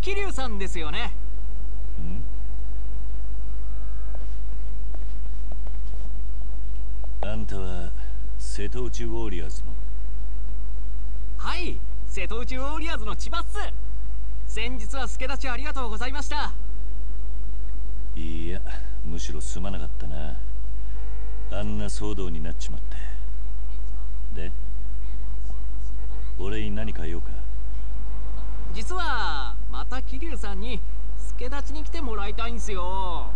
桐生さんですよね。ん？あんたは瀬戸内ウォリアーズの？はい瀬戸内ウォリアーズの千葉っす。先日は助立ちありがとうございました。いやむしろすまなかったな。あんな騒動になっちまって。で俺に何か言おうか？実はまた桐生さんに助太刀に来てもらいたいんすよ。